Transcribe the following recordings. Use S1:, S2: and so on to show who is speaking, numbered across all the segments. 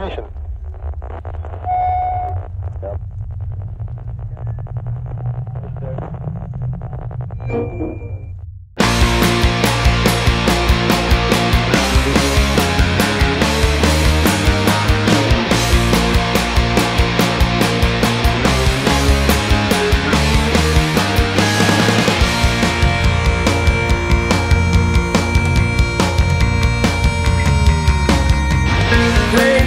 S1: destination. Yep.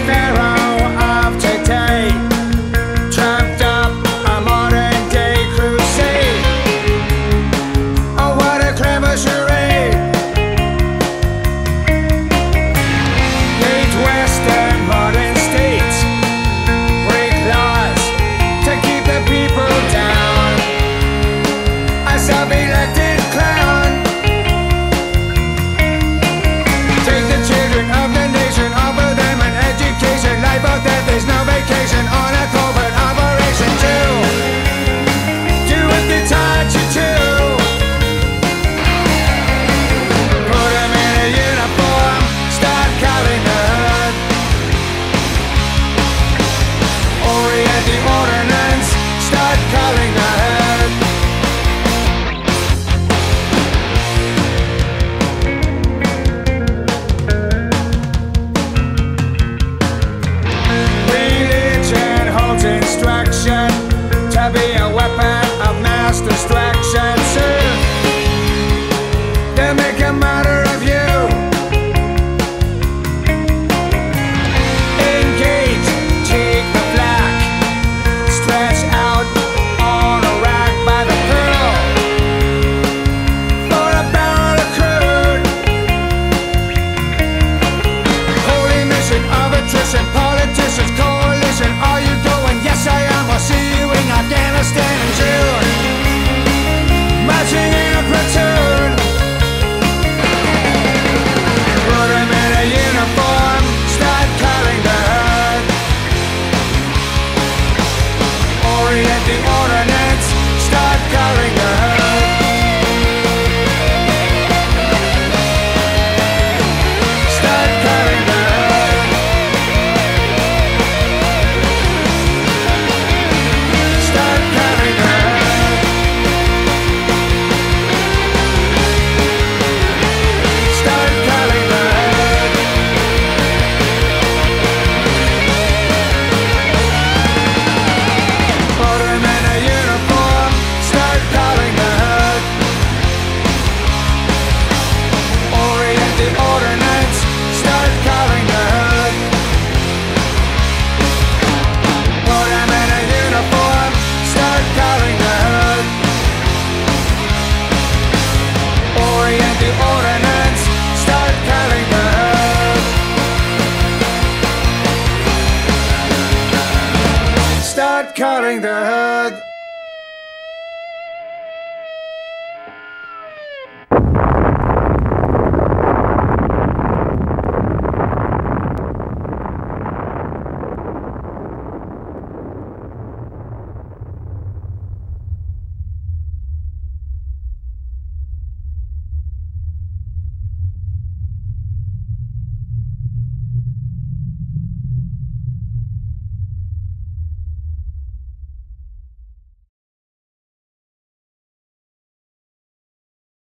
S1: Religion holds cutting the head.